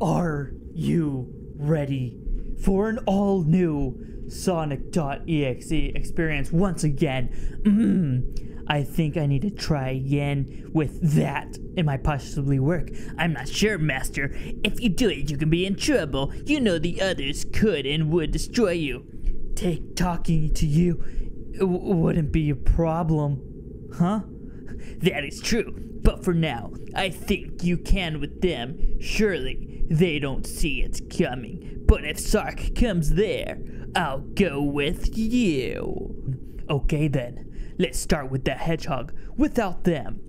Are you ready for an all new Sonic.exe experience once again? Mm, I think I need to try again with that. It might possibly work. I'm not sure, Master. If you do it, you can be in trouble. You know the others could and would destroy you. Take talking to you wouldn't be a problem, huh? That is true. But for now, I think you can with them. Surely they don't see it coming. But if Sark comes there, I'll go with you. Okay then, let's start with the hedgehog. Without them,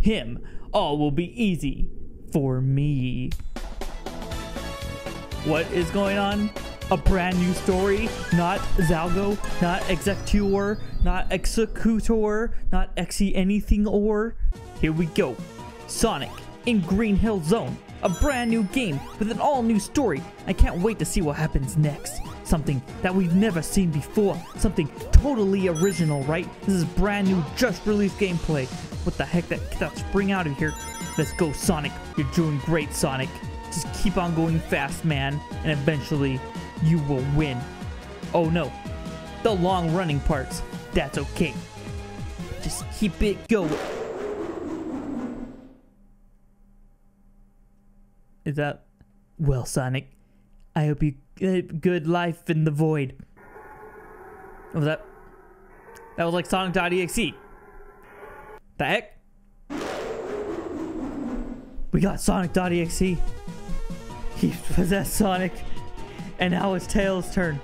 him, all will be easy for me. What is going on? A brand new story, not Zalgo, not Executor, not Executor, not Exy anything or. Here we go. Sonic in Green Hill Zone, a brand new game with an all new story. I can't wait to see what happens next. Something that we've never seen before, something totally original, right? This is brand new, just released gameplay. What the heck? That, that spring out of here. Let's go, Sonic. You're doing great, Sonic. Just keep on going fast, man, and eventually you will win. Oh no, the long running parts. That's okay. Just keep it going. Is that well, Sonic? I hope you get good life in the void. What was that? That was like Sonic.exe. The heck? We got Sonic.exe. He possessed Sonic, and now it's Tails' turn.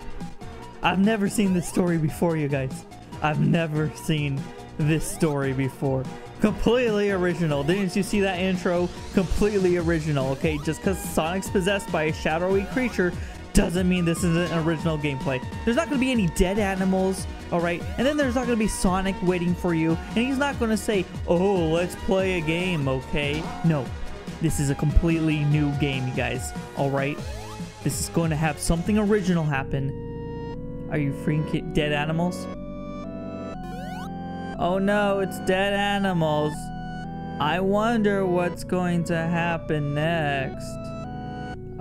I've never seen this story before, you guys. I've never seen this story before. Completely original. Didn't you see that intro? Completely original, okay? Just because Sonic's possessed by a shadowy creature doesn't mean this isn't an original gameplay. There's not going to be any dead animals, alright? And then there's not going to be Sonic waiting for you. And he's not going to say, oh, let's play a game, okay? No. This is a completely new game, you guys, alright? This is going to have something original happen. Are you freaking dead animals? Oh no, it's dead animals. I wonder what's going to happen next.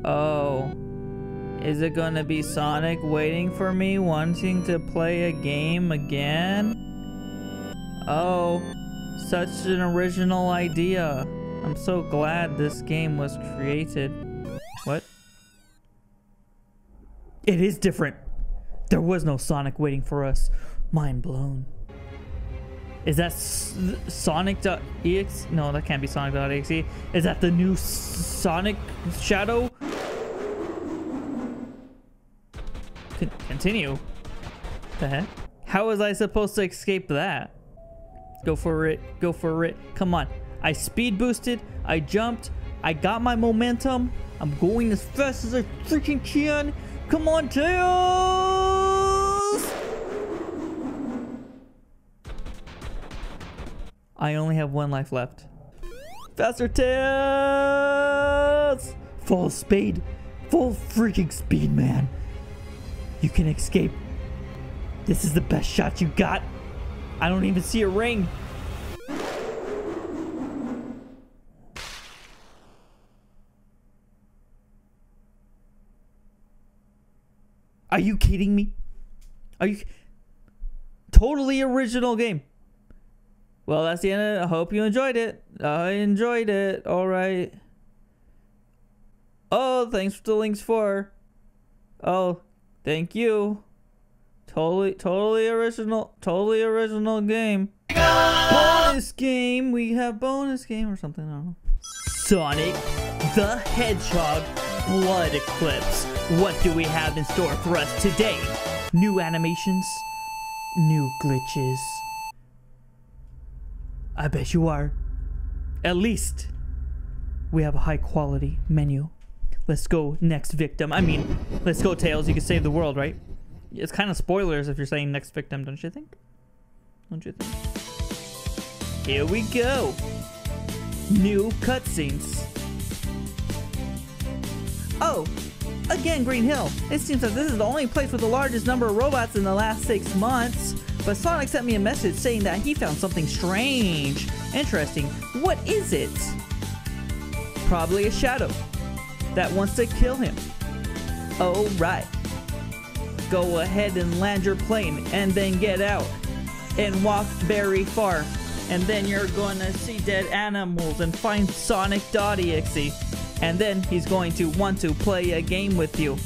Oh. Is it gonna be Sonic waiting for me, wanting to play a game again? Oh, such an original idea. I'm so glad this game was created. What? It is different. There was no Sonic waiting for us. Mind blown. Is that Sonic.exe? No, that can't be Sonic.exe. Is that the new Sonic Shadow? Con continue. The heck? How was I supposed to escape that? Go for it. Go for it. Come on. I speed boosted. I jumped. I got my momentum. I'm going as fast as I freaking can. Come on, Tails! I only have one life left. Faster, Tails! Full speed. Full freaking speed, man. You can escape. This is the best shot you got. I don't even see a ring. Are you kidding me? Are you totally original game? Well, that's the end of it. I hope you enjoyed it. I enjoyed it. All right. Oh, thanks for the links for. Oh, thank you. Totally, totally original, totally original game. Bonus game. We have bonus game or something. I don't know. Sonic the Hedgehog Blood Eclipse. What do we have in store for us today? New animations, new glitches. I bet you are. At least we have a high quality menu. Let's go next victim. I mean, let's go Tails. You can save the world, right? It's kind of spoilers if you're saying next victim, don't you think? Don't you think? Here we go. New cutscenes. Oh, again Green Hill. It seems that this is the only place with the largest number of robots in the last six months. But Sonic sent me a message saying that he found something strange. Interesting. What is it? Probably a shadow. that wants to kill him. Oh, right. Go ahead and land your plane and then get out and walk very far. And then you're gonna see dead animals and find Sonic.exe. And then he's going to want to play a game with you.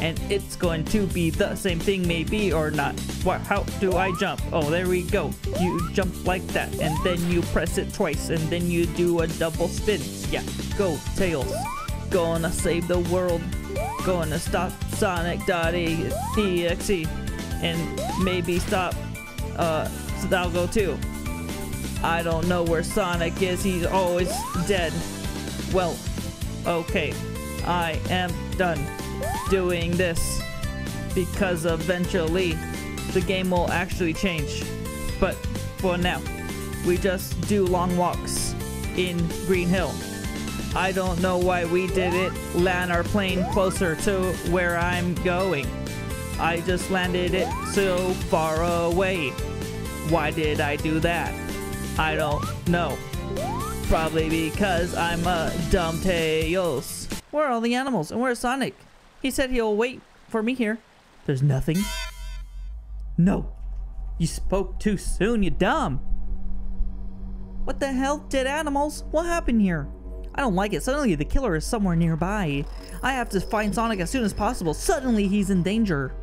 And it's going to be the same thing, maybe or not. What? How do I jump? Oh, there we go. You jump like that, and then you press it twice, and then you do a double spin. Yeah, go, Tails. Gonna save the world. Gonna stop Sonic.exe. And maybe stop, uh, Zalgo too. I don't know where Sonic is. He's always dead. Well, okay. I am done doing this because eventually the game will actually change. But for now, we just do long walks in Green Hill. I don't know why we did it, land our plane closer to where I'm going. I just landed it so far away. Why did I do that? I don't know. Probably because I'm a dumb tails. Where are all the animals? And where's Sonic? He said he'll wait for me here. There's nothing. No. You spoke too soon, you dumb. What the hell? Dead animals? What happened here? I don't like it. Suddenly the killer is somewhere nearby. I have to find Sonic as soon as possible. Suddenly he's in danger.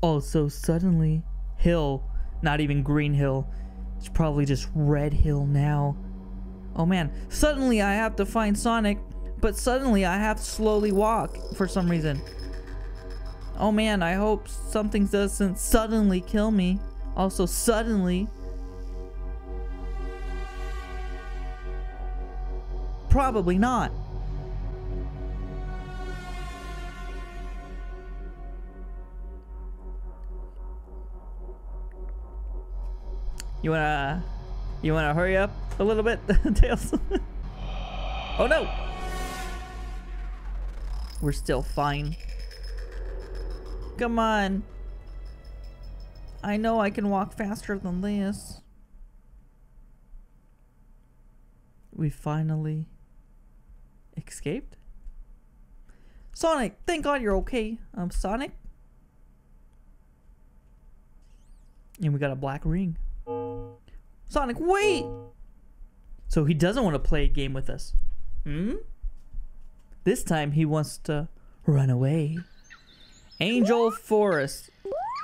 Oh, so suddenly. Hill. Not even Green Hill. It's probably just Red Hill now. Oh man. Suddenly I have to find Sonic. But suddenly I have to slowly walk for some reason. Oh man, I hope something doesn't suddenly kill me. Also, suddenly. Probably not. You wanna, you wanna hurry up a little bit, Tails? oh no! We're still fine. Come on. I know I can walk faster than this. We finally escaped? Sonic, thank God you're okay. Um, Sonic? And we got a black ring. Sonic, wait! So he doesn't want to play a game with us. Hmm? This time he wants to run away. Angel Forest.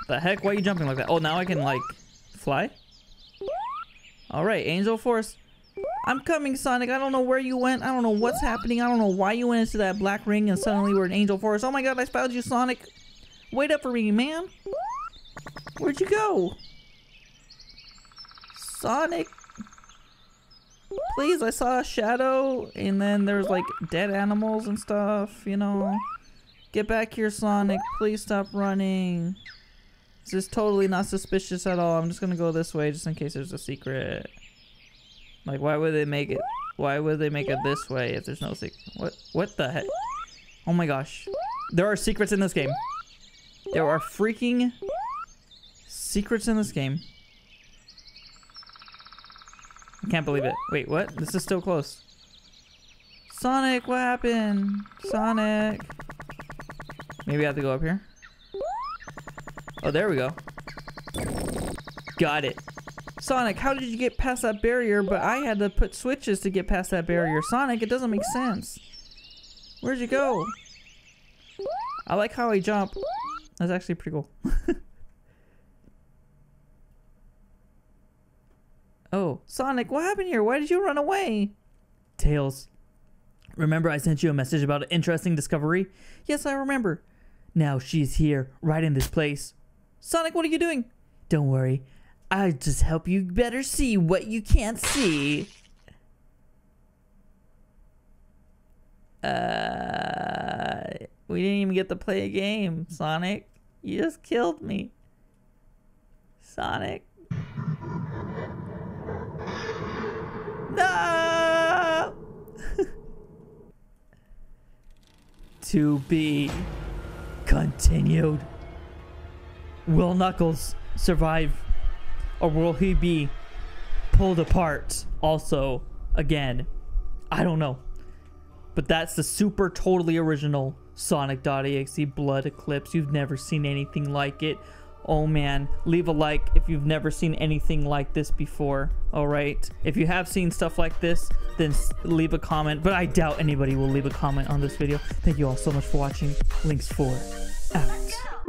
The heck? Why are you jumping like that? Oh, now I can like fly? Alright, Angel Forest. I'm coming, Sonic. I don't know where you went. I don't know what's happening. I don't know why you went into that black ring and suddenly we're in Angel Forest. Oh my god, I spotted you, Sonic. Wait up for me, man. Where'd you go? Sonic. Please, I saw a shadow and then there's like dead animals and stuff, you know. Get back here, Sonic. Please stop running. This is totally not suspicious at all. I'm just gonna go this way just in case there's a secret. Like, why would they make it? Why would they make it this way if there's no secret? What? What the heck? Oh my gosh. There are secrets in this game. There are freaking secrets in this game. I can't believe it. Wait, what? This is still close. Sonic, what happened? Sonic. Maybe I have to go up here. Oh, there we go. Got it. Sonic, how did you get past that barrier, but I had to put switches to get past that barrier? Sonic, it doesn't make sense. Where'd you go? I like how I jump. That's actually pretty cool. oh, Sonic, what happened here? Why did you run away? Tails. Remember I sent you a message about an interesting discovery? Yes, I remember. Now she's here, right in this place. Sonic, what are you doing? Don't worry. I'll just help you better see what you can't see. Uh, we didn't even get to play a game, Sonic. You just killed me. Sonic. No! to be continued. Will Knuckles survive? Or will he be pulled apart also again? I don't know. But that's the super totally original Sonic.exe Blood Eclipse. You've never seen anything like it. Oh man, leave a like if you've never seen anything like this before. All right. If you have seen stuff like this, then leave a comment. But I doubt anybody will leave a comment on this video. Thank you all so much for watching. LiNX4 out.